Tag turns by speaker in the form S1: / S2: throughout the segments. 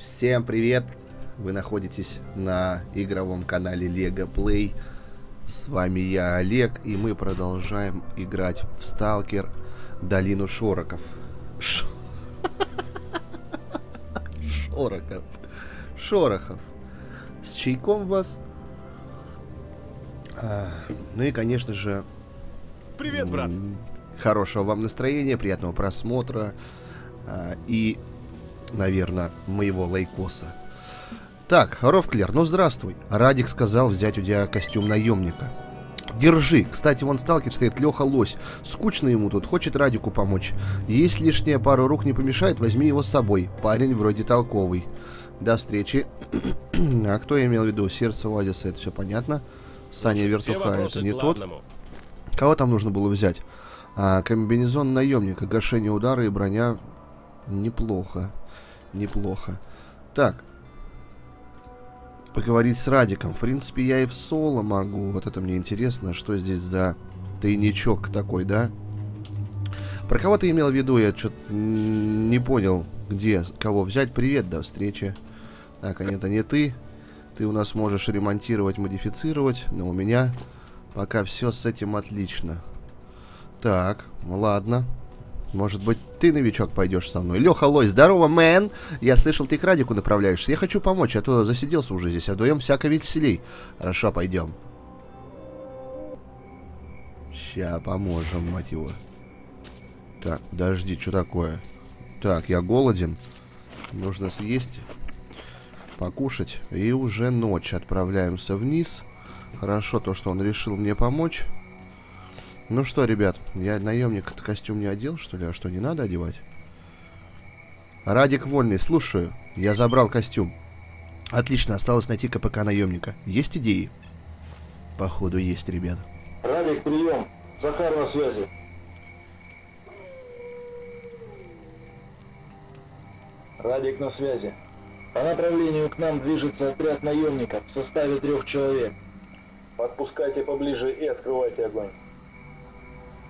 S1: Всем привет! Вы находитесь на игровом канале Lego Play. С вами я, Олег, и мы продолжаем играть в Сталкер Долину Шороков. Ш- Шороков. Шорохов. С чайком вас. А, ну и, конечно же,
S2: Привет, брат.
S1: Хорошего вам настроения, приятного просмотра а, и, наверное, моего лайкоса. Так, Ровклер, ну здравствуй. Радик сказал взять у тебя костюм наемника. Держи. Кстати, вон сталкер стоит Леха Лось. Скучно ему тут, хочет Радику помочь. Есть лишняя пару рук не помешает, возьми его с собой. Парень вроде толковый. До встречи. а кто я имел в виду? Сердце Оазиса, это все понятно. Саня Вертуха, это не тот. Кого там нужно было взять? А, комбинезон наемника, гашение удара и броня. Неплохо. Неплохо. Так. Поговорить с Радиком. В принципе, я и в соло могу. Вот это мне интересно, что здесь за тайничок такой, да? Про кого ты имел в виду? Я что-то не понял, где, кого взять. Привет, до встречи. Так, а это не ты. Ты у нас можешь ремонтировать, модифицировать, но у меня Пока все с этим отлично. Так, ну ладно. Может быть, ты, новичок, пойдешь со мной. Леха Лось, здорово, мэн! Я слышал, ты к Радику направляешься. Я хочу помочь, а то засиделся уже здесь, а вдвоем всяко веселей. Хорошо, пойдем. Ща поможем, мать его. Так, подожди, что такое? Так, я голоден. Нужно съесть, покушать. И уже ночь. Отправляемся вниз. Хорошо то, что он решил мне помочь. Ну что, ребят, я наемник костюм не одел, что ли? А что, не надо одевать? Радик Вольный, слушаю. Я забрал костюм. Отлично, осталось найти КПК наемника. Есть идеи? Походу есть, ребят.
S3: Радик, прием. Захар на связи. Радик на связи. По направлению к нам движется отряд наемников в составе трех человек. Подпускайте поближе и открывайте огонь.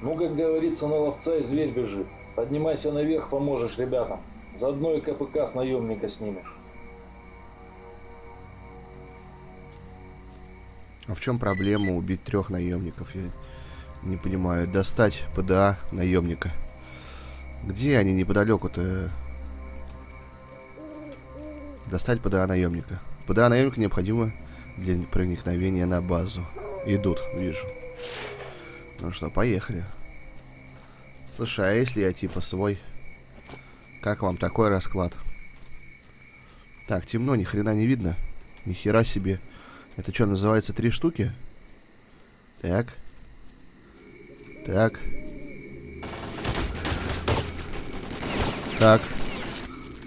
S3: Ну, как говорится, на ловца и зверь бежит. Поднимайся наверх, поможешь ребятам. Заодно и КПК с наемника снимешь.
S1: А в чем проблема убить трех наемников? Я не понимаю. Достать ПДА наемника. Где они неподалеку-то? Достать ПДА наемника. ПДА наемника необходимо для проникновения на базу. Идут, вижу. Ну что, поехали. Слушай, а если я типа свой? Как вам такой расклад? Так, темно, ни хрена не видно. Ни хера себе. Это что, называется три штуки? Так. Так. Так.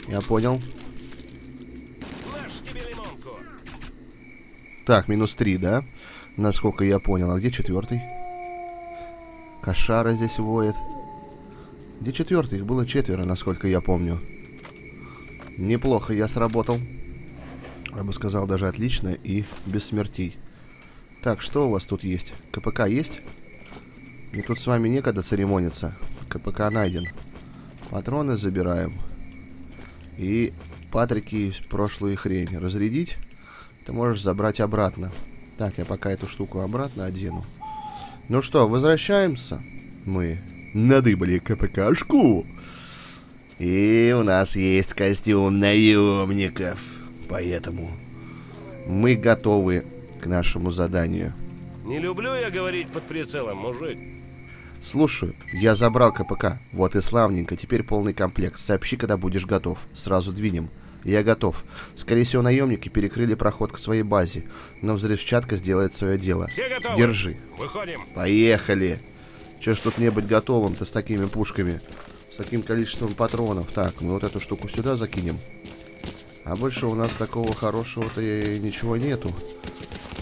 S1: Я понял. Так, минус три, да? Насколько я понял. А где четвертый? Кошара здесь воет. Где четвертый? Их было четверо, насколько я помню. Неплохо я сработал. Я бы сказал, даже отлично и без смертей. Так, что у вас тут есть? КПК есть? Мне тут с вами некогда церемониться. КПК найден. Патроны забираем. И патрики прошлую хрень. Разрядить? Ты можешь забрать обратно. Так, я пока эту штуку обратно одену. Ну что, возвращаемся? Мы надыбали КПКшку. И у нас есть костюм наемников. Поэтому мы готовы к нашему заданию.
S2: Не люблю я говорить под прицелом, мужик.
S1: Слушаю, я забрал КПК. Вот и славненько, теперь полный комплект. Сообщи, когда будешь готов. Сразу двинем. Я готов. Скорее всего, наемники перекрыли проход к своей базе, но взрывчатка сделает свое дело.
S2: Все готовы?
S1: Держи.
S2: Выходим.
S1: Поехали. Че ж тут не быть готовым-то с такими пушками? С таким количеством патронов. Так, мы вот эту штуку сюда закинем. А больше у нас такого хорошего-то и ничего нету.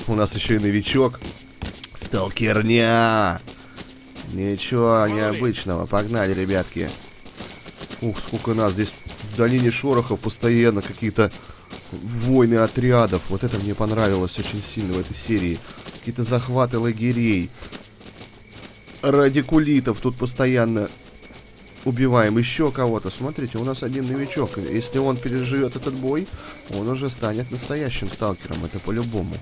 S1: У нас еще и новичок. Сталкерня! Ничего необычного. Погнали, ребятки. Ух, сколько нас здесь в долине шорохов постоянно какие-то войны отрядов. Вот это мне понравилось очень сильно в этой серии. Какие-то захваты лагерей. Радикулитов тут постоянно убиваем еще кого-то. Смотрите, у нас один новичок. Если он переживет этот бой, он уже станет настоящим сталкером. Это по-любому.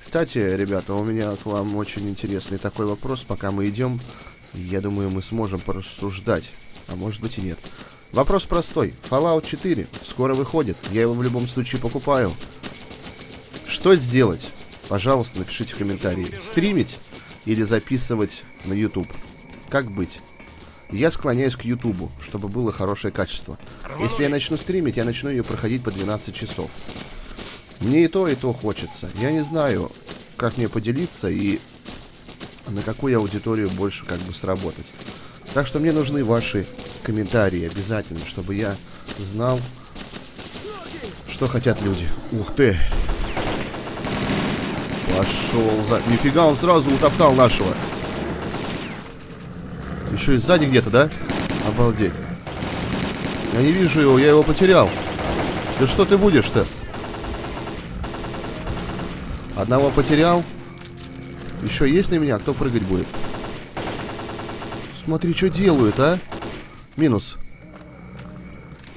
S1: Кстати, ребята, у меня к вам очень интересный такой вопрос. Пока мы идем, я думаю, мы сможем порассуждать. А может быть и нет. Вопрос простой. Fallout 4 скоро выходит. Я его в любом случае покупаю. Что сделать? Пожалуйста, напишите в комментарии. Стримить или записывать на YouTube? Как быть? Я склоняюсь к Ютубу, чтобы было хорошее качество. Если я начну стримить, я начну ее проходить по 12 часов. Мне и то, и то хочется. Я не знаю, как мне поделиться и на какую аудиторию больше как бы сработать. Так что мне нужны ваши комментарии обязательно, чтобы я знал, что хотят люди. Ух ты! Пошел за... Нифига, он сразу утоптал нашего. Еще и сзади где-то, да? Обалдеть. Я не вижу его, я его потерял. Да что ты будешь-то? Одного потерял. Еще есть на меня? Кто прыгать будет? Смотри, что делают, а? Минус.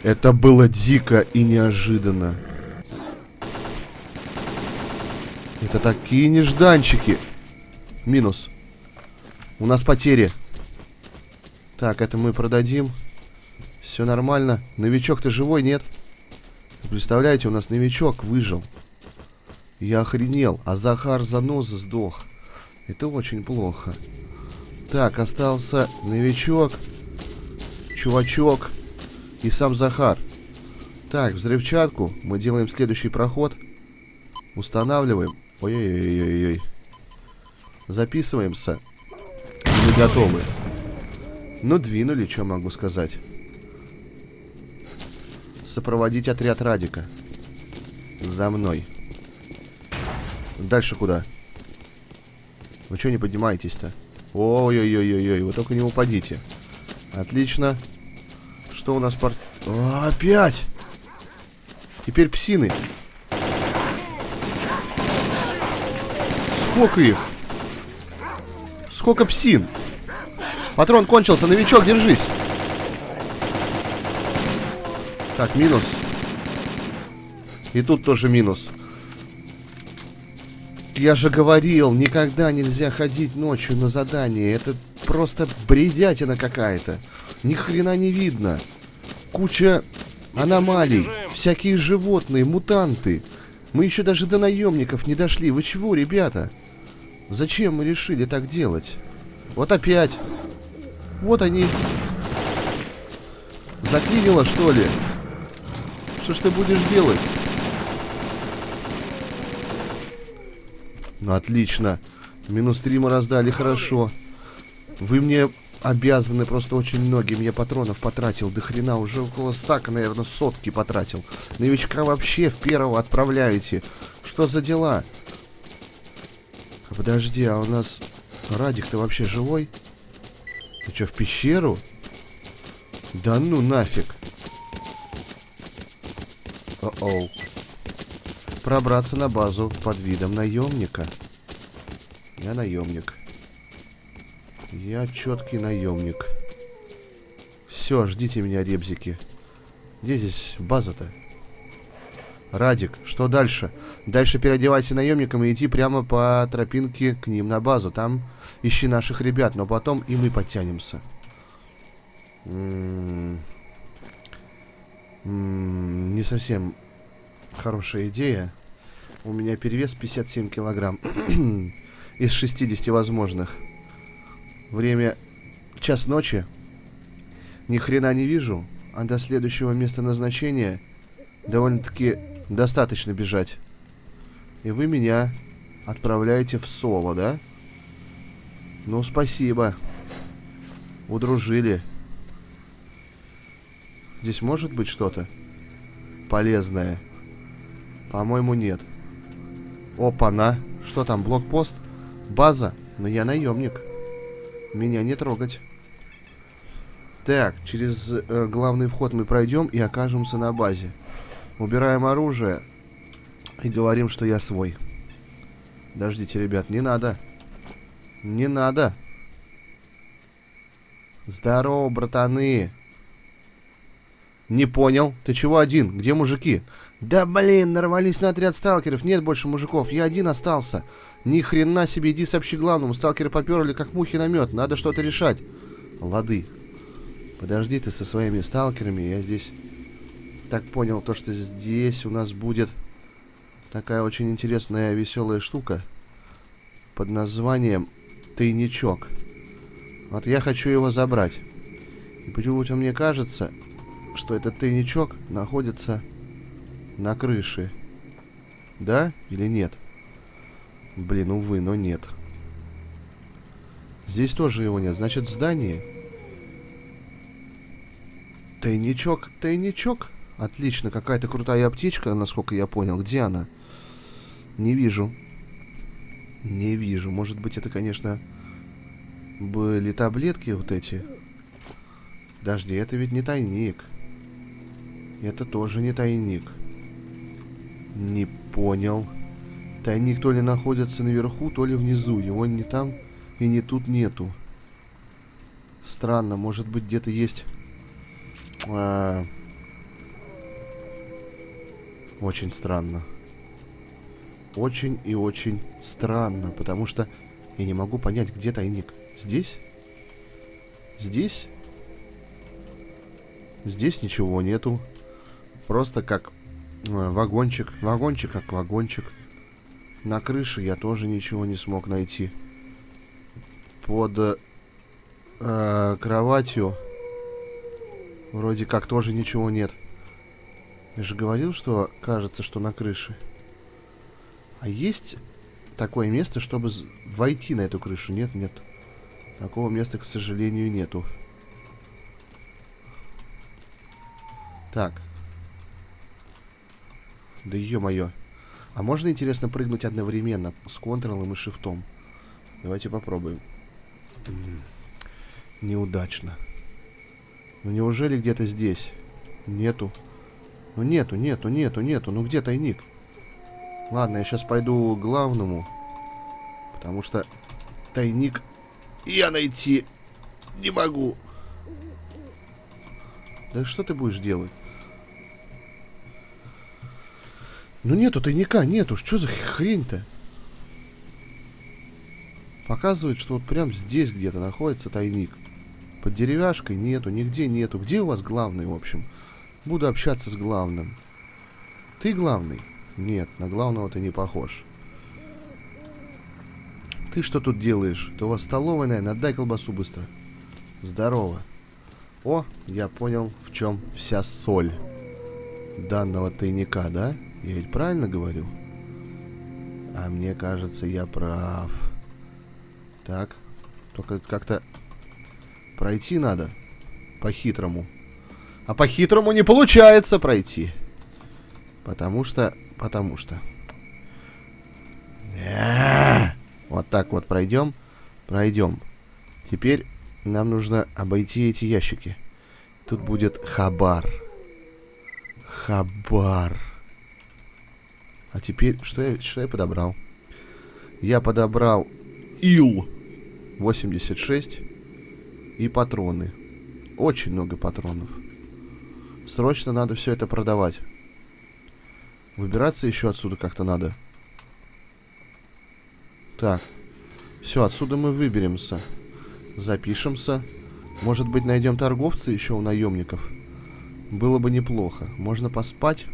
S1: Это было дико и неожиданно. Это такие нежданчики. Минус. У нас потери. Так, это мы продадим. Все нормально. Новичок, ты живой, нет? Представляете, у нас новичок выжил. Я охренел. А Захар занос сдох. Это очень плохо. Так, остался новичок, чувачок и сам Захар. Так, взрывчатку. Мы делаем следующий проход. Устанавливаем. Ой-ой-ой-ой-ой. Записываемся. Мы готовы. Ну, двинули, что могу сказать. Сопроводить отряд Радика. За мной. Дальше куда? Вы что не поднимаетесь-то? Ой-ой-ой-ой-ой, вы только не упадите. Отлично. Что у нас пор... О, опять! Теперь псины. Сколько их? Сколько псин? Патрон кончился, новичок, держись. Так, минус. И тут тоже минус. Я же говорил, никогда нельзя ходить ночью на задание. Это просто бредятина какая-то. Ни хрена не видно. Куча аномалий, всякие животные, мутанты. Мы еще даже до наемников не дошли. Вы чего, ребята? Зачем мы решили так делать? Вот опять. Вот они. Заклинило, что ли? Что ж ты будешь делать? Ну, отлично. Минус три мы раздали, хорошо. Вы мне обязаны просто очень многим. Я патронов потратил до хрена. Уже около стака, наверное, сотки потратил. Новичка вообще в первого отправляете. Что за дела? Подожди, а у нас... Радик-то вообще живой? Ты что, в пещеру? Да ну нафиг. О-оу. Пробраться на базу под видом наемника. Я наемник. Я четкий наемник. Все, ждите меня, ребзики. Где здесь база-то? Радик, что дальше? Дальше переодевайся наемником и иди прямо по тропинке к ним на базу. Там ищи наших ребят, но потом и мы подтянемся. М -м -м не совсем хорошая идея. У меня перевес 57 килограмм из 60 возможных. Время час ночи. Ни хрена не вижу, а до следующего места назначения довольно-таки достаточно бежать. И вы меня отправляете в соло, да? Ну, спасибо. Удружили. Здесь может быть что-то полезное? По-моему, нет. Опа-на. Что там, блокпост? База? Но я наемник. Меня не трогать. Так, через э, главный вход мы пройдем и окажемся на базе. Убираем оружие и говорим, что я свой. Подождите, ребят, не надо. Не надо. Здорово, братаны. Не понял. Ты чего один? Где мужики? Да блин, нарвались на отряд сталкеров. Нет больше мужиков. Я один остался. Ни хрена себе, иди сообщи главному. Сталкеры поперли, как мухи на мед. Надо что-то решать. Лады. Подожди ты со своими сталкерами. Я здесь так понял, то, что здесь у нас будет такая очень интересная веселая штука под названием тайничок. Вот я хочу его забрать. И почему-то мне кажется, что этот тайничок находится на крыше. Да или нет? Блин, увы, но нет. Здесь тоже его нет. Значит, в здании... Тайничок, тайничок. Отлично, какая-то крутая аптечка, насколько я понял. Где она? Не вижу. Не вижу. Может быть, это, конечно, были таблетки вот эти. Подожди, это ведь не тайник. Это тоже не тайник. Не понял. Тайник то ли находится наверху, то ли внизу. Его не там и не тут нету. Странно, может быть где-то есть... А... Очень странно. Очень и очень странно, потому что я не могу понять, где тайник. Здесь? Здесь? Здесь ничего нету. Просто как э, вагончик. Вагончик как вагончик. На крыше я тоже ничего не смог найти. Под э, кроватью вроде как тоже ничего нет. Я же говорил, что кажется, что на крыше. А есть такое место, чтобы войти на эту крышу? Нет, нет. Такого места, к сожалению, нету. Так. Да ё-моё. А можно, интересно, прыгнуть одновременно с контролом и шифтом? Давайте попробуем. Неудачно. Ну неужели где-то здесь? Нету. Ну нету, нету, нету, нету. Ну где тайник? Ладно, я сейчас пойду к главному. Потому что тайник я найти не могу. Да что ты будешь делать? Ну нету тайника, нету. Что за хрень-то? Показывает, что вот прям здесь где-то находится тайник. Под деревяшкой нету, нигде нету. Где у вас главный, в общем? Буду общаться с главным. Ты главный? Нет, на главного ты не похож. Ты что тут делаешь? Ты у вас столовая, наверное? Отдай колбасу быстро. Здорово. О, я понял, в чем вся соль данного тайника, да? Я ведь правильно говорю? А мне кажется, я прав. Так. Только как-то пройти надо. По-хитрому. А по-хитрому не получается пройти. Потому что... Потому что... Вот так вот пройдем. Пройдем. Теперь нам нужно обойти эти ящики. Тут будет хабар. Хабар. А теперь, что я, что я подобрал? Я подобрал Ил-86 и патроны. Очень много патронов. Срочно надо все это продавать. Выбираться еще отсюда как-то надо. Так. Все, отсюда мы выберемся. Запишемся. Может быть, найдем торговца еще у наемников. Было бы неплохо. Можно поспать.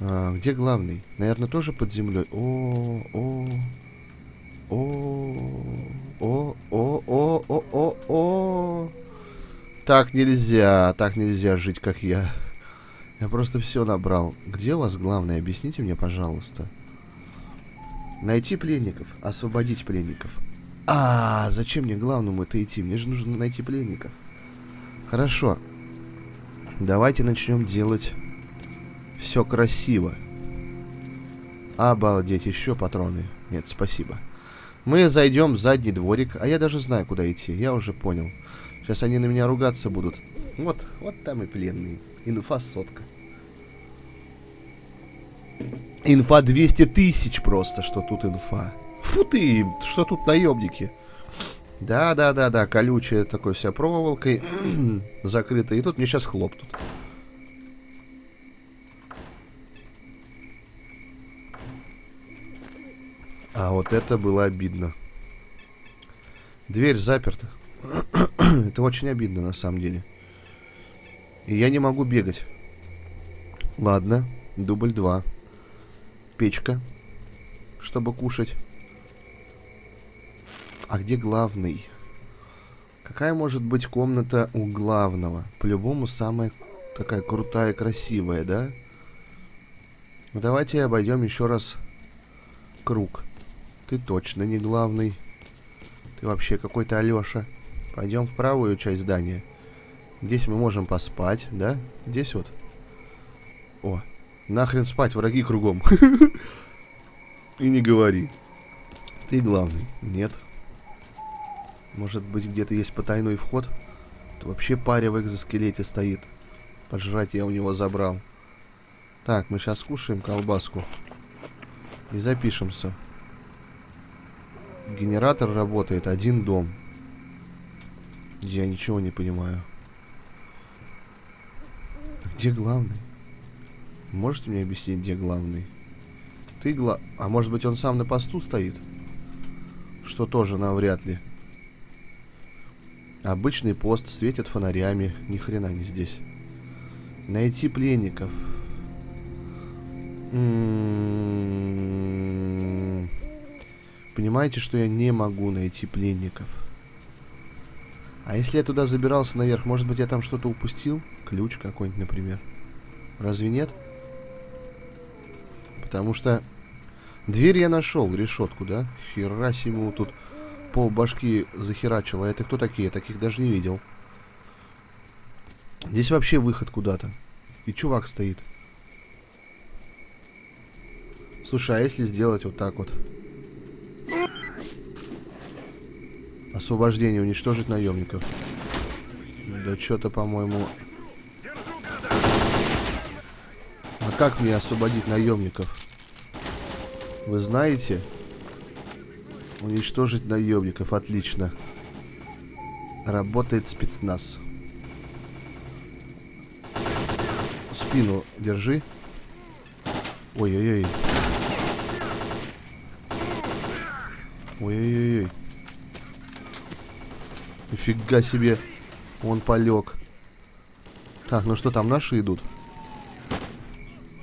S1: А, где главный? Наверное, тоже под землей. О, о, о, о, о, о, о, о, о. Так нельзя, так нельзя жить, как я. Я просто все набрал. Где у вас главный? Объясните мне, пожалуйста. Найти пленников, освободить пленников. А, зачем мне главному это идти? Мне же нужно найти пленников. Хорошо. Давайте начнем делать все красиво. Обалдеть, еще патроны. Нет, спасибо. Мы зайдем в задний дворик, а я даже знаю, куда идти. Я уже понял. Сейчас они на меня ругаться будут. Вот, вот там и пленные. Инфа сотка. Инфа 200 тысяч просто, что тут инфа. Фу ты, что тут наемники. Да-да-да-да, колючая такой вся проволокой закрытая. И тут мне сейчас хлопнут. А вот это было обидно. Дверь заперта. это очень обидно на самом деле. И я не могу бегать. Ладно, дубль 2. Печка, чтобы кушать. А где главный? Какая может быть комната у главного? По-любому самая такая крутая, красивая, да? Ну давайте обойдем еще раз круг. Ты точно не главный. Ты вообще какой-то Алёша. Пойдем в правую часть здания. Здесь мы можем поспать, да? Здесь вот. О, нахрен спать, враги кругом. И не говори. Ты главный. Нет. Может быть, где-то есть потайной вход? То вообще паря в экзоскелете стоит. Пожрать я у него забрал. Так, мы сейчас кушаем колбаску. И запишемся. Генератор работает, один дом. Я ничего не понимаю. Где главный? Можете мне объяснить, где главный? Ты гла... А может быть он сам на посту стоит? Что тоже навряд ли. Обычный пост светит фонарями. Ни хрена не здесь. Найти пленников. М -м -м Понимаете, что я не могу найти пленников. А если я туда забирался наверх, может быть, я там что-то упустил? Ключ какой-нибудь, например. Разве нет? Потому что дверь я нашел, решетку, да? Херась ему тут пол башки захерачило. Это кто такие? Я таких даже не видел. Здесь вообще выход куда-то. И чувак стоит. Слушай, а если сделать вот так вот? Освобождение, уничтожить наемников. Да что-то, по-моему... А как мне освободить наемников? Вы знаете? Уничтожить наемников, отлично. Работает спецназ. Спину держи. Ой-ой-ой. Ой-ой-ой. Нифига себе. Он полег. Так, ну что там, наши идут?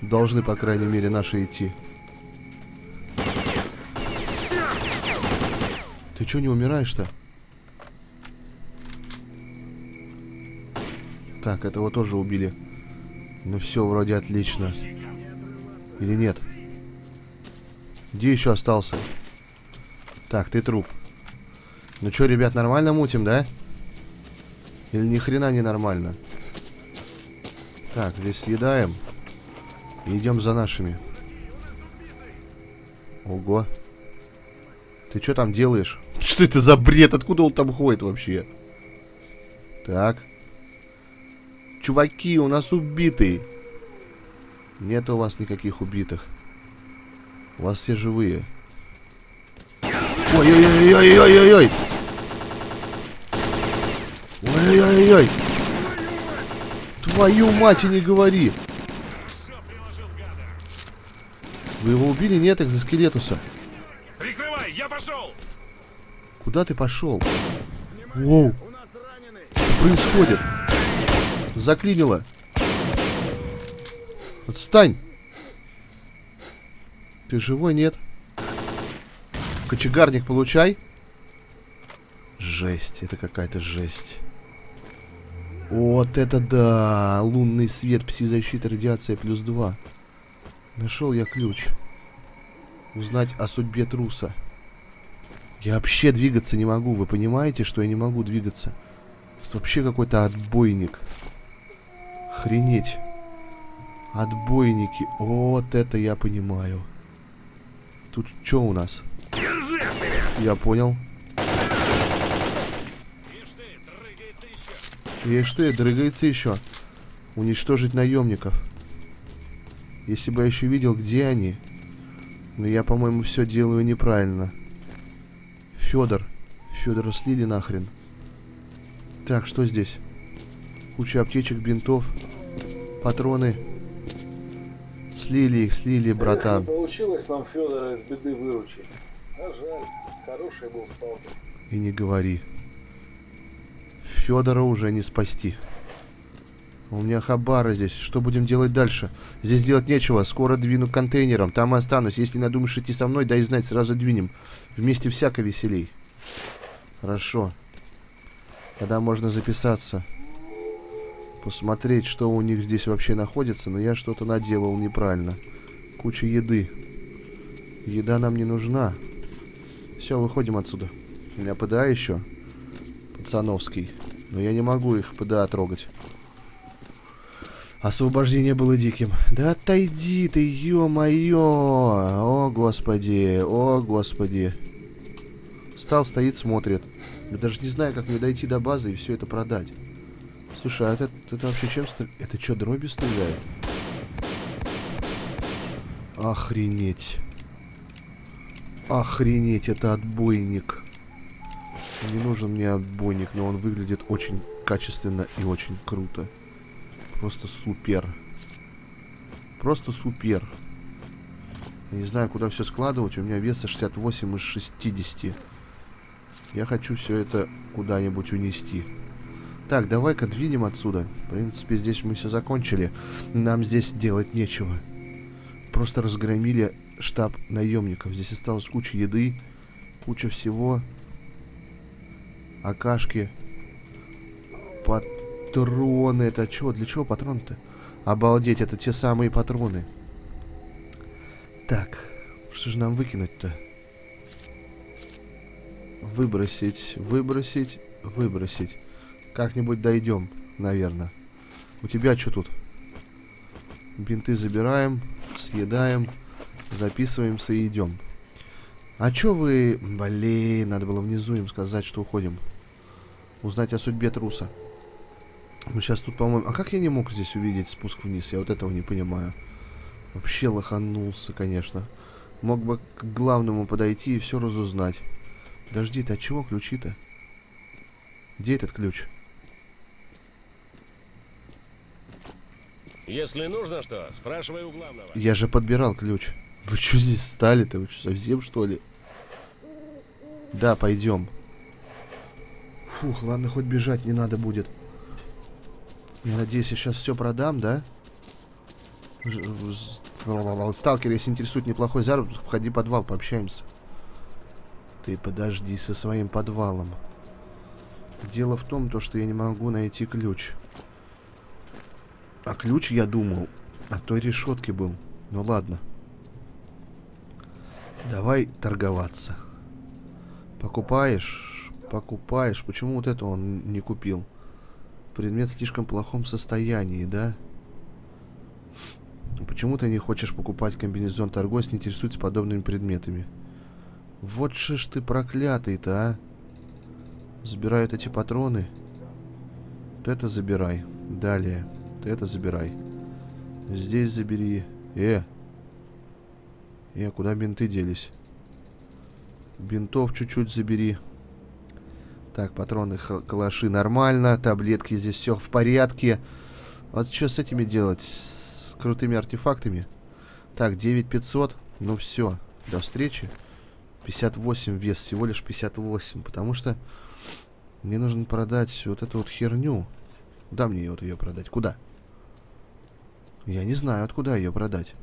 S1: Должны, по крайней мере, наши идти. Ты что не умираешь-то? Так, этого тоже убили. Ну все, вроде отлично. Или нет? Где еще остался? Так, ты труп. Ну что, ребят, нормально мутим, да? Или ни хрена не нормально? Так, здесь съедаем. Идем за нашими. Ого. Ты что там делаешь? Что это за бред? Откуда он там ходит вообще? Так. Чуваки, у нас убитый. Нет у вас никаких убитых. У вас все живые. Ой-ой-ой-ой-ой-ой-ой! Ой-ой-ой-ой! Твою мать и не говори! Вы его убили? Нет, экзоскелетуса.
S2: Прикрывай, я пошел!
S1: Куда ты пошел? Воу! Что происходит? Заклинило. Отстань! Ты живой, нет? Кочегарник получай. Жесть, это какая-то жесть. Вот это да! Лунный свет, пси-защита, радиация плюс 2. Нашел я ключ. Узнать о судьбе труса. Я вообще двигаться не могу. Вы понимаете, что я не могу двигаться? Это вообще какой-то отбойник. Охренеть. Отбойники. Вот это я понимаю. Тут что у нас? Я понял. Ишь ты, дрыгается еще. Уничтожить наемников. Если бы я еще видел, где они. Но я, по-моему, все делаю неправильно. Федор. Федора слили нахрен. Так, что здесь? Куча аптечек, бинтов, патроны. Слили их, слили, братан.
S3: не получилось нам Федора из беды выручить. А жаль, хороший был сталкер.
S1: И не говори. Федора уже не спасти. У меня хабара здесь. Что будем делать дальше? Здесь делать нечего. Скоро двину к контейнерам. Там и останусь. Если надумаешь идти со мной, дай знать, сразу двинем. Вместе всяко веселей. Хорошо. Тогда можно записаться. Посмотреть, что у них здесь вообще находится. Но я что-то наделал неправильно. Куча еды. Еда нам не нужна. Все, выходим отсюда. У меня ПДА еще. Пацановский. Но я не могу их ПДА трогать. Освобождение было диким. Да отойди ты, ё-моё! О, господи, о, господи. Стал, стоит, смотрит. Я даже не знаю, как мне дойти до базы и все это продать. Слушай, а это, это вообще чем стреляет? Это что, дроби стреляет? Охренеть. Охренеть, это отбойник. Не нужен мне отбойник, но он выглядит очень качественно и очень круто. Просто супер. Просто супер. Я не знаю, куда все складывать. У меня веса 68 из 60. Я хочу все это куда-нибудь унести. Так, давай-ка двинем отсюда. В принципе, здесь мы все закончили. Нам здесь делать нечего. Просто разгромили штаб наемников. Здесь осталась куча еды, куча всего. Акашки. Патроны. Это что? Для чего патроны-то? Обалдеть, это те самые патроны. Так, что же нам выкинуть-то? Выбросить, выбросить, выбросить. Как-нибудь дойдем, наверное. У тебя что тут? Бинты забираем, съедаем, записываемся и идем. А чё вы... Блин, надо было внизу им сказать, что уходим. Узнать о судьбе труса. Мы сейчас тут, по-моему... А как я не мог здесь увидеть спуск вниз? Я вот этого не понимаю. Вообще лоханулся, конечно. Мог бы к главному подойти и все разузнать. Подожди, ты от чего ключи-то? Где этот ключ?
S2: Если нужно что, спрашивай у главного.
S1: Я же подбирал ключ. Вы что здесь стали-то? Вы что, совсем что ли? Да, пойдем. Фух, ладно, хоть бежать не надо будет. Я надеюсь, я сейчас все продам, да? Сталкер, если интересует неплохой заработок, входи в подвал, пообщаемся. Ты подожди со своим подвалом. Дело в том, то, что я не могу найти ключ. А ключ, я думал, от той решетки был. Ну ладно. Давай торговаться. Покупаешь? Покупаешь. Почему вот это он не купил? Предмет в слишком плохом состоянии, да? Почему ты не хочешь покупать комбинезон торговец, не интересуется подобными предметами? Вот же ж ты проклятый-то, а? Забирают эти патроны. Вот это забирай. Далее. Вот это забирай. Здесь забери. Э. Э, куда бинты делись? Бинтов чуть-чуть забери. Так, патроны, калаши нормально. Таблетки здесь все в порядке. Вот что с этими делать? С крутыми артефактами? Так, 9500. Ну все. До встречи. 58 вес, всего лишь 58. Потому что мне нужно продать вот эту вот херню. Куда мне вот ее продать? Куда? Я не знаю, откуда ее продать.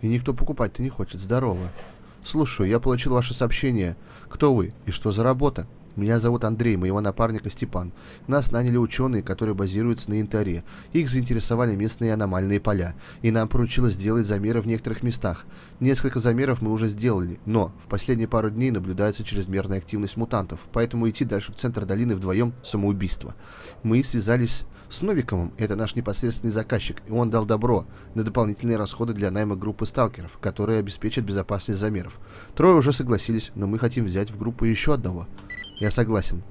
S1: И никто покупать-то не хочет. Здорово. Слушаю, я получил ваше сообщение. Кто вы и что за работа? Меня зовут Андрей, моего напарника Степан. Нас наняли ученые, которые базируются на Янтаре. Их заинтересовали местные аномальные поля, и нам поручилось сделать замеры в некоторых местах. Несколько замеров мы уже сделали, но в последние пару дней наблюдается чрезмерная активность мутантов, поэтому идти дальше в центр долины вдвоем – самоубийство. Мы связались с Новиковым, это наш непосредственный заказчик, и он дал добро на дополнительные расходы для найма группы сталкеров, которые обеспечат безопасность замеров. Трое уже согласились, но мы хотим взять в группу еще одного. Я согласен.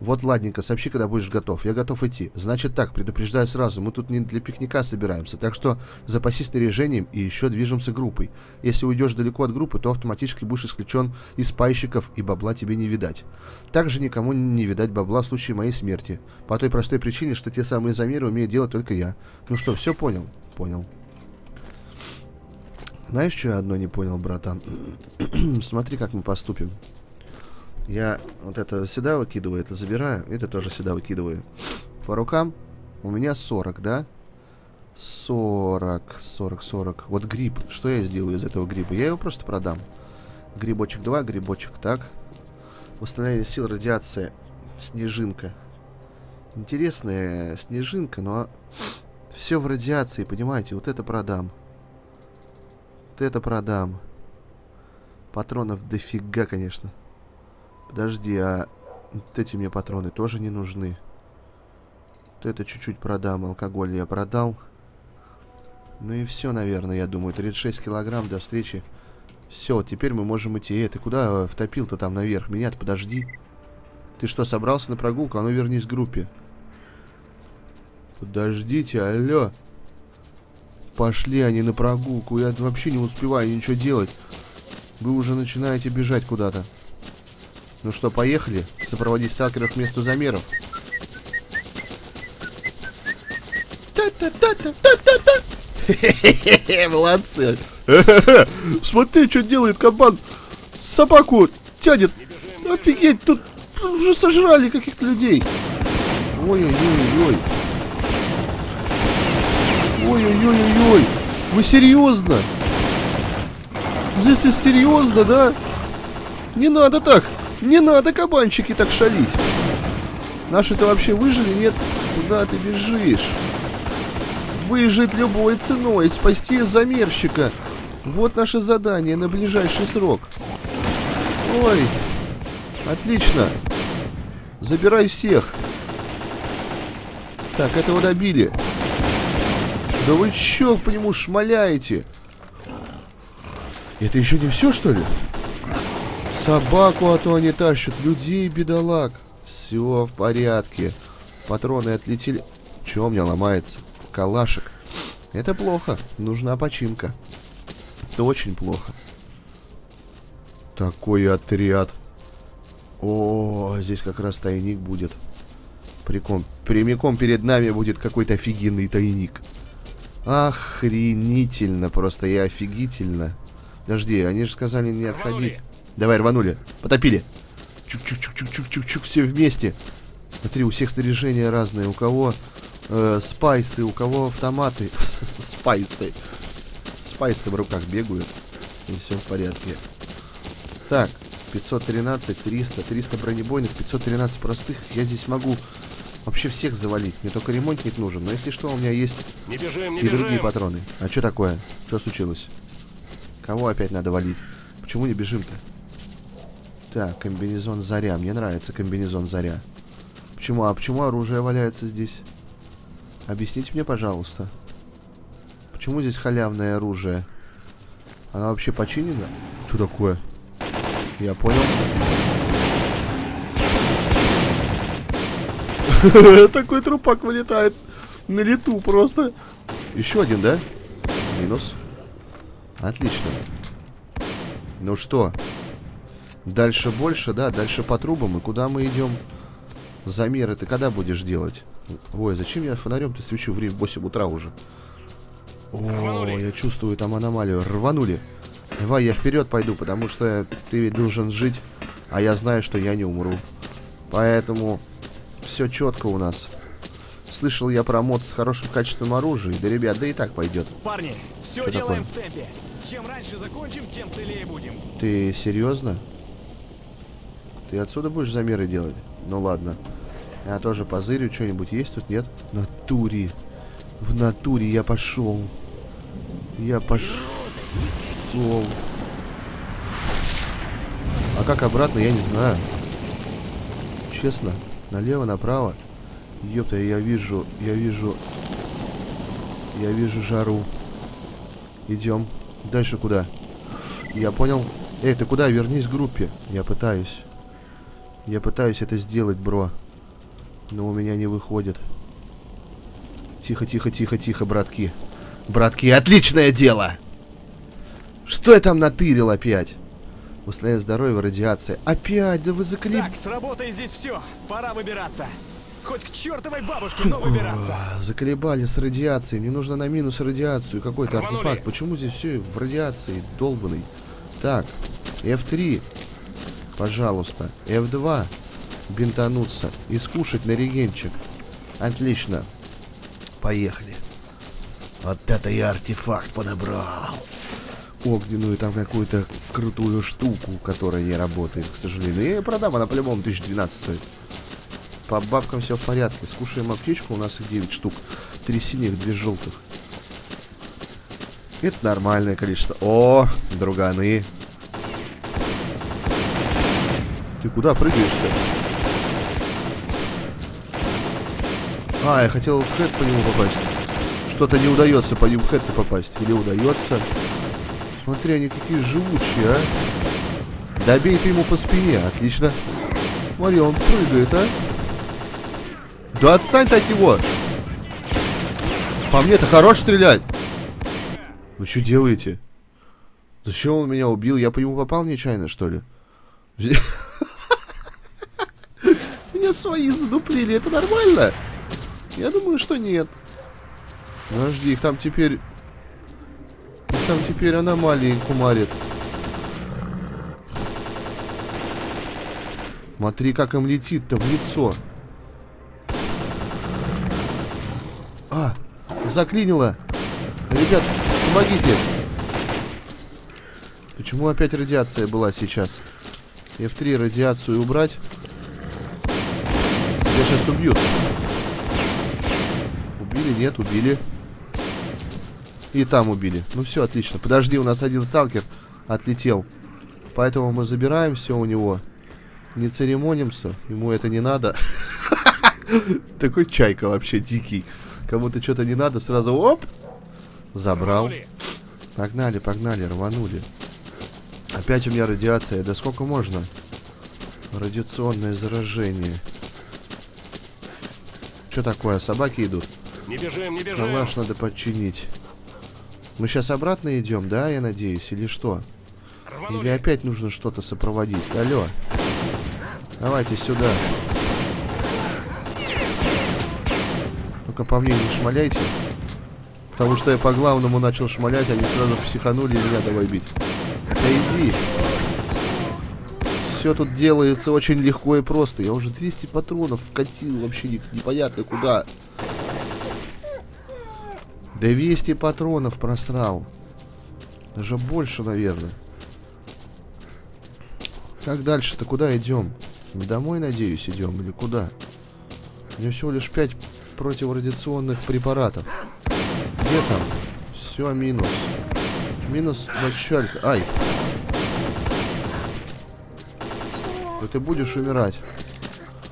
S1: Вот, ладненько, сообщи, когда будешь готов. Я готов идти. Значит так, предупреждаю сразу, мы тут не для пикника собираемся, так что запасись снаряжением и еще движемся группой. Если уйдешь далеко от группы, то автоматически будешь исключен из пайщиков, и бабла тебе не видать. Также никому не видать бабла в случае моей смерти. По той простой причине, что те самые замеры умею делать только я. Ну что, все понял? Понял. Знаешь, что я одно не понял, братан? Смотри, как мы поступим. Я вот это сюда выкидываю, это забираю, это тоже сюда выкидываю. По рукам у меня 40, да? 40, 40, 40. Вот гриб. Что я сделаю из этого гриба? Я его просто продам. Грибочек 2, грибочек так. Восстановление сил, радиация, снежинка. Интересная снежинка, но все в радиации, понимаете? Вот это продам. Вот это продам. Патронов дофига, конечно. Подожди, а вот эти мне патроны тоже не нужны. Вот это чуть-чуть продам. Алкоголь я продал. Ну и все, наверное, я думаю. 36 килограмм до встречи. Все, теперь мы можем идти. Эй, ты куда э, втопил-то там наверх? Меня-то подожди. Ты что, собрался на прогулку? А ну вернись к группе. Подождите, алло. Пошли они на прогулку. Я вообще не успеваю ничего делать. Вы уже начинаете бежать куда-то. Ну что, поехали? Сопроводить сталкеров к месту замеров. Молодцы. Смотри, что делает кабан. Собаку тянет. Офигеть, тут уже сожрали каких-то людей. Ой-ой-ой-ой. Ой-ой-ой-ой. Вы серьезно? Здесь и серьезно, да? Не надо так. Не надо, кабанчики, так шалить. Наши-то вообще выжили? Нет? Куда ты бежишь? Выжить любой ценой, спасти замерщика. Вот наше задание на ближайший срок. Ой, отлично. Забирай всех. Так, этого добили. Да вы чё по нему шмаляете? Это еще не все, что ли? Собаку, а то они тащат. Людей, бедолаг. Все в порядке. Патроны отлетели. Че у меня ломается? Калашек. Это плохо. Нужна починка. Это очень плохо. Такой отряд. О, здесь как раз тайник будет. Приком, прямиком перед нами будет какой-то офигенный тайник. Охренительно просто, я офигительно. Подожди, они же сказали не отходить. Давай, рванули. Потопили. Чук-чук-чук-чук-чук-чук, все вместе. Смотри, у всех снаряжения разные. У кого э, спайсы, у кого автоматы. спайсы. Спайсы в руках бегают. И все в порядке. Так, 513, 300, 300 бронебойных, 513 простых. Я здесь могу вообще всех завалить. Мне только ремонтник нужен. Но если что, у меня есть
S2: не бежим, не
S1: и бежим. другие патроны. А что такое? Что случилось? Кого опять надо валить? Почему не бежим-то? Так, комбинезон Заря. Мне нравится комбинезон Заря. Почему? А почему оружие валяется здесь? Объясните мне, пожалуйста. Почему здесь халявное оружие? Она вообще починена? Что такое? Я понял. Такой трупак вылетает на лету просто. Еще один, да? Минус. Отлично. Ну что? Дальше больше, да? Дальше по трубам. И куда мы идем? Замеры ты когда будешь делать? Ой, зачем я фонарем-то свечу? Время 8 утра уже. О, я чувствую там аномалию. Рванули. Давай, я вперед пойду, потому что ты ведь должен жить, а я знаю, что я не умру. Поэтому все четко у нас. Слышал я про мод с хорошим качеством оружия. Да, ребят, да и так пойдет.
S4: Парни, все Что делаем такое? в темпе. Чем раньше закончим, тем целее будем.
S1: Ты серьезно? Ты отсюда будешь замеры делать? Ну ладно. Я тоже позырю, что-нибудь есть тут, нет? В натуре. В натуре я пошел. Я пошел. А как обратно, я не знаю. Честно. Налево, направо. Ёпта, я вижу, я вижу... Я вижу жару. Идем. Дальше куда? Я понял. Эй, ты куда? Вернись к группе. Я пытаюсь. Я пытаюсь это сделать, бро. Но у меня не выходит. Тихо, тихо, тихо, тихо, братки. Братки, отличное дело! Что я там натырил опять? Восстановление здоровья, радиация. Опять, да вы заколеб...
S4: Так, с работой здесь все. Пора выбираться. Хоть к чертовой бабушке, но выбираться.
S1: Заколебали с радиацией. Мне нужно на минус радиацию. Какой-то артефакт. Почему здесь все в радиации долбанный? Так, F3. Пожалуйста. F2. Бинтануться. И скушать на регенчик. Отлично. Поехали. Вот это я артефакт подобрал. Огненную там какую-то крутую штуку, которая не работает, к сожалению. Ее продам, она по-любому 1012 стоит. По бабкам все в порядке. Скушаем аптечку, у нас их 9 штук. Три синих, две желтых. Это нормальное количество. О, друганы. Ты куда прыгаешь-то? А, я хотел в хэт по нему попасть. Что-то не удается по нему в хэт попасть. Или удается. Смотри, они какие живучие, а. Добей ты ему по спине. Отлично. Смотри, он прыгает, а. Да отстань ты от него! По мне-то хорош стрелять! Вы что делаете? Зачем он меня убил? Я по нему попал нечаянно, что ли? Меня свои задуплили, это нормально? Я думаю, что нет. Подожди, их там теперь... Их там теперь аномалии кумарит. Смотри, как им летит-то в лицо. А, заклинило. Ребят, помогите. Почему опять радиация была сейчас? F3 радиацию убрать. Тебя сейчас убьют. Убили? Нет, убили. И там убили. Ну все, отлично. Подожди, у нас один сталкер отлетел. Поэтому мы забираем все у него. Не церемонимся. Ему это не надо. Такой чайка вообще дикий. Кому-то что-то не надо, сразу оп! Забрал. Погнали, погнали, рванули. Опять у меня радиация. Да сколько можно? Радиационное заражение. Что такое? Собаки идут?
S2: Не бежим, не бежим.
S1: Калаш надо подчинить. Мы сейчас обратно идем, да, я надеюсь, или что? Или
S2: Рванули.
S1: опять нужно что-то сопроводить? Алло. Давайте сюда. Ну-ка по мне не шмаляйте. Потому что я по главному начал шмалять, они сразу психанули и меня давай бить. Да иди. Все тут делается очень легко и просто. Я уже 200 патронов вкатил вообще не- непонятно куда. 200 патронов просрал. Даже больше, наверное. Как дальше-то? Куда идем? Домой, надеюсь, идем или куда? У меня всего лишь 5 противорадиационных препаратов. Где там? Все, минус. Минус началька. Ай. Да ты будешь умирать.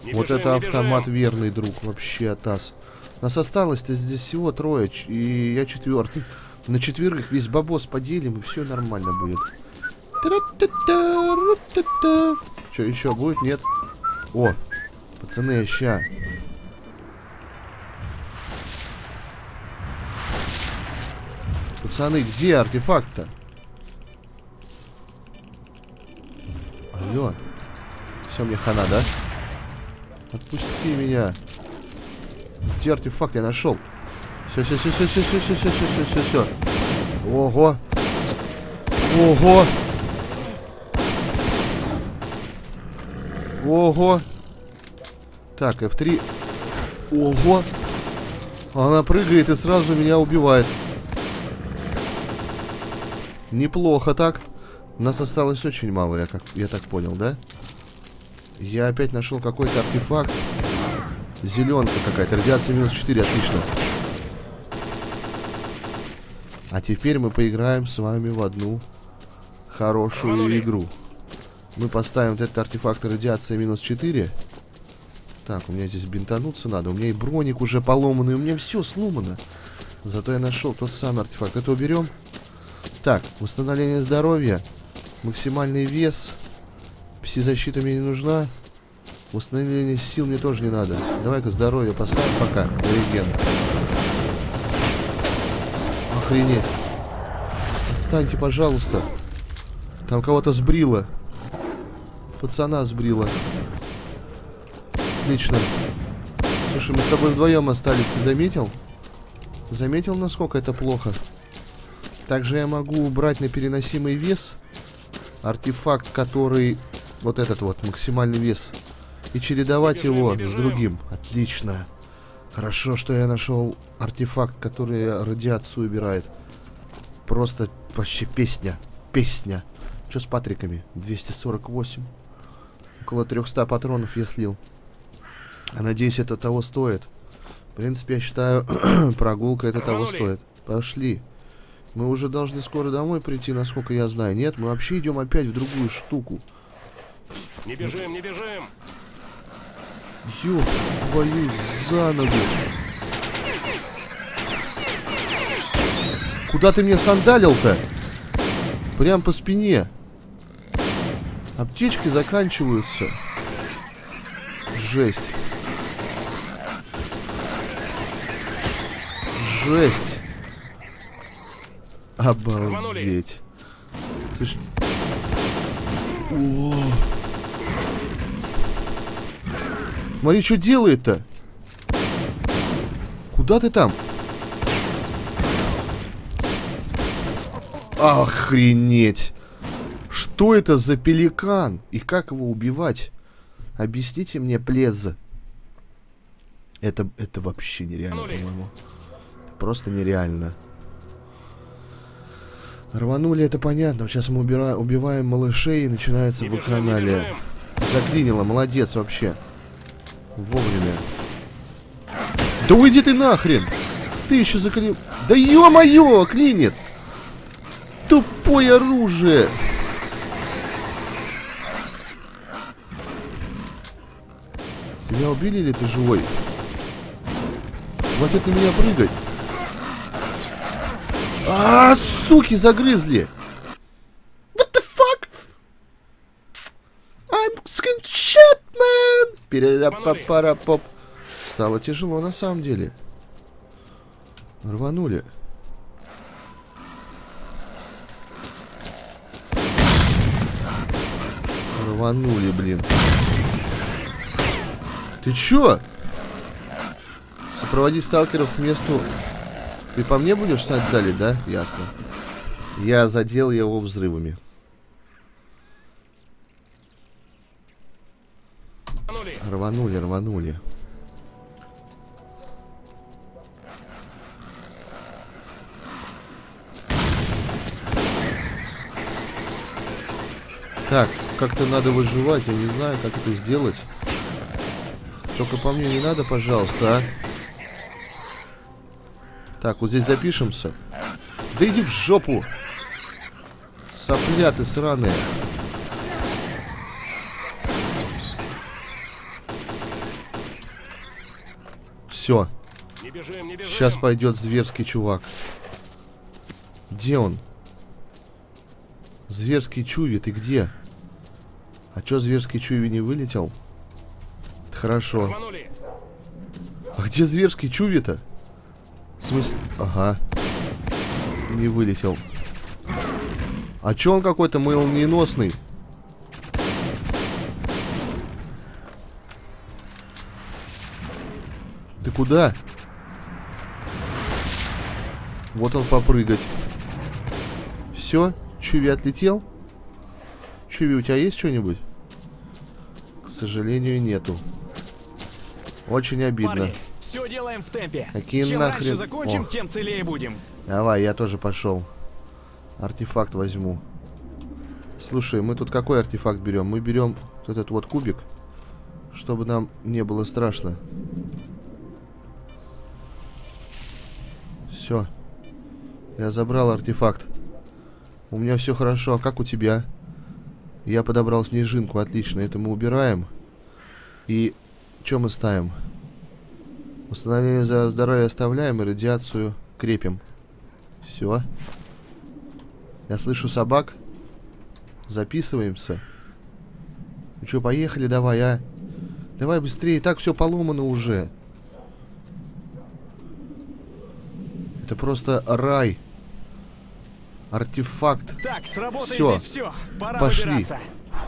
S2: Не
S1: вот
S2: бежим,
S1: это автомат
S2: бежим.
S1: верный друг. Вообще, атас. Нас осталось-то здесь всего трое, и я четвертый. На четверых весь бабос поделим, и все нормально будет. Что, еще будет? Нет? О, пацаны, ща. Пацаны, где артефакт-то? Алло. Все, мне хана, да? Отпусти меня. Где артефакт я нашел? Все, все, все, все, все, все, все, все, все, все, все. Ого. Ого. Ого. Так, F3. Ого. Она прыгает и сразу меня убивает. Неплохо так. Нас осталось очень мало, я, как, я так понял, да? Я опять нашел какой-то артефакт. Зеленка какая-то. Радиация минус 4, отлично. А теперь мы поиграем с вами в одну хорошую игру. Мы поставим вот этот артефакт радиация минус 4. Так, у меня здесь бинтануться надо. У меня и броник уже поломанный. У меня все сломано. Зато я нашел тот самый артефакт. Это уберем. Так, восстановление здоровья. Максимальный вес. Пси-защита мне не нужна. Восстановление сил мне тоже не надо. Давай-ка здоровье поставим пока. Реген. Охренеть. Отстаньте, пожалуйста. Там кого-то сбрило. Пацана сбрило. Отлично. Слушай, мы с тобой вдвоем остались, ты заметил? Заметил, насколько это плохо? Также я могу убрать на переносимый вес артефакт, который... Вот этот вот, максимальный вес. И чередовать его с другим. Отлично. Хорошо, что я нашел артефакт, который радиацию убирает. Просто вообще песня. Песня. Что с патриками? 248. Около 300 патронов я слил. А надеюсь, это того стоит. В принципе, я считаю, прогулка это того стоит. Пошли. Мы уже должны скоро домой прийти, насколько я знаю. Нет, мы вообще идем опять в другую штуку.
S2: Не бежим, не бежим.
S1: Ёб твою за ногу. Куда ты мне сандалил-то? Прям по спине. Аптечки заканчиваются. Жесть. Жесть. Обалдеть. Ты ж... О. Смотри, что делает-то. Куда ты там? Охренеть. Что это за пеликан? И как его убивать? Объясните мне, плез. Это, это вообще нереально, по-моему. Просто нереально. Рванули, это понятно. Сейчас мы убира- убиваем малышей и начинается вакханалия. Заклинило, молодец вообще. Вовремя. Да уйди ты нахрен! Ты еще заклинил... Да ё-моё, клинит! Тупое оружие! Тебя убили или ты живой? Хватит на меня прыгать. А, суки, загрызли! Man! Перерапапарапоп. Стало тяжело на самом деле. Рванули. Рванули, блин. Ты чё? Сопроводи сталкеров к месту. Ты по мне будешь сать дали, да? Ясно. Я задел его взрывами.
S2: Рванули.
S1: Рванули. Так, как-то надо выживать, я не знаю, как это сделать. Только по мне не надо, пожалуйста, а. Так, вот здесь запишемся. Да иди в жопу! Сопля ты сраная. Все,
S2: Не бежим, не бежим.
S1: сейчас пойдет зверский чувак. Где он? Зверский чуви, ты где? А чё зверский чуви не вылетел? Это хорошо.
S2: Рванули.
S1: А где зверский чуви-то? В смысле? Ага. Не вылетел. А чё он какой-то молниеносный? Ты куда? Вот он попрыгать. Все? Чуви отлетел? Чуви, у тебя есть что-нибудь? К сожалению, нету. Очень обидно.
S4: Парни, все делаем в темпе.
S1: Какие
S4: Чем
S1: нахрен-
S4: раньше закончим,
S1: О.
S4: тем целее будем.
S1: Давай, я тоже пошел. Артефакт возьму. Слушай, мы тут какой артефакт берем? Мы берем вот этот вот кубик, чтобы нам не было страшно. Все. Я забрал артефакт. У меня все хорошо. А как у тебя? Я подобрал снежинку. Отлично. Это мы убираем. И что мы ставим? Установление за здоровье оставляем и радиацию крепим. Все. Я слышу собак. Записываемся. Ну что, поехали давай, а? Давай быстрее, так все поломано уже. Это просто рай. Артефакт.
S4: Так, сработает
S1: Всё.
S4: здесь все. Пора
S1: Пошли.
S4: выбираться.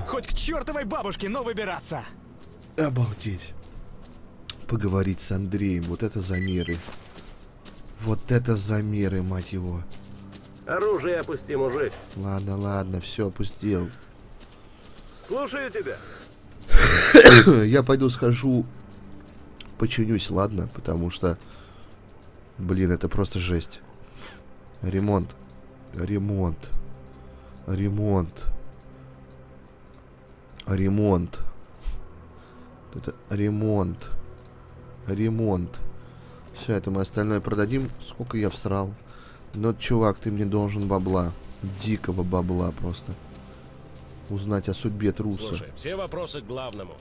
S4: Хоть к чертовой бабушке, но выбираться.
S1: Обалдеть. Поговорить с Андреем. Вот это замеры. Вот это замеры, мать его.
S2: Оружие опусти, мужик.
S1: Ладно, ладно, все, опустил.
S2: Слушаю тебя.
S1: Я пойду схожу, починюсь, ладно? Потому что, блин, это просто жесть. Ремонт. Ремонт. Ремонт. Ремонт. Это ремонт. Ремонт. Все, это мы остальное продадим. Сколько я всрал. Но, чувак, ты мне должен бабла. Дикого бабла просто. Узнать о судьбе труса.
S2: Слушай, все вопросы к главному.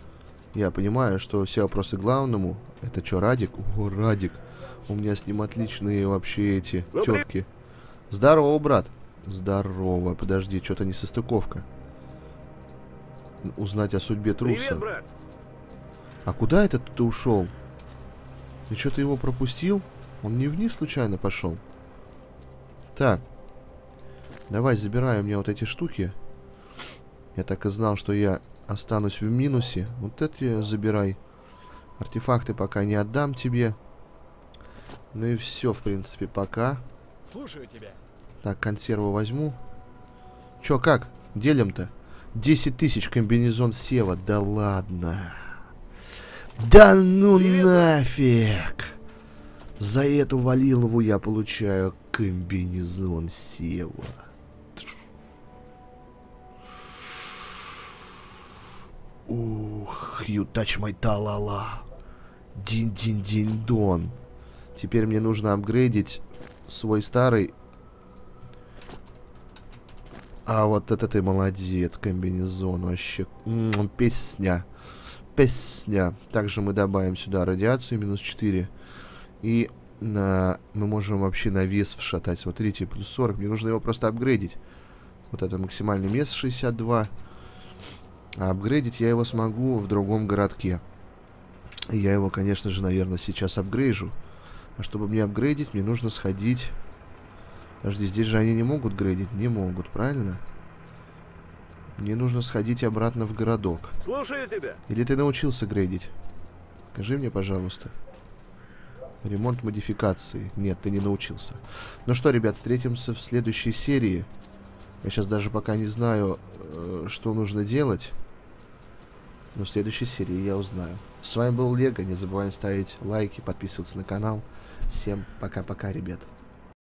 S1: Я понимаю, что все вопросы к главному. Это что, Радик? О, Радик. У меня с ним отличные вообще эти терки. Здорово, брат. Здорово. Подожди, что-то не состыковка. Узнать о судьбе труса.
S2: Привет.
S1: А куда этот ты ушел? Ты что-то его пропустил? Он не вниз случайно пошел? Так. Давай, забирай у меня вот эти штуки. Я так и знал, что я останусь в минусе. Вот эти забирай. Артефакты пока не отдам тебе. Ну и все, в принципе, пока.
S4: Слушаю тебя.
S1: Так, консерву возьму. Чё, как? Делим-то? 10 тысяч комбинезон Сева. Да ладно. Да ну нафиг. За эту Валилову я получаю комбинезон Сева. Ух, you touch my талала. Дин-дин-дин-дон. Теперь мне нужно апгрейдить свой старый а вот это ты молодец, комбинезон вообще. М, Песня. Песня. Также мы добавим сюда радиацию минус 4. И на... мы можем вообще на вес вшатать. Смотрите, плюс 40. Мне нужно его просто апгрейдить. Вот это максимальный вес 62. А апгрейдить я его смогу в другом городке. Я его, конечно же, наверное, сейчас апгрейжу. А чтобы мне апгрейдить, мне нужно сходить... Подожди, здесь же они не могут грейдить? Не могут, правильно? Мне нужно сходить обратно в городок.
S2: Слушаю тебя.
S1: Или ты научился грейдить? Скажи мне, пожалуйста. Ремонт модификации. Нет, ты не научился. Ну что, ребят, встретимся в следующей серии. Я сейчас даже пока не знаю, э, что нужно делать. Но в следующей серии я узнаю. С вами был Лего. Не забываем ставить лайки, подписываться на канал. Всем пока-пока, ребят.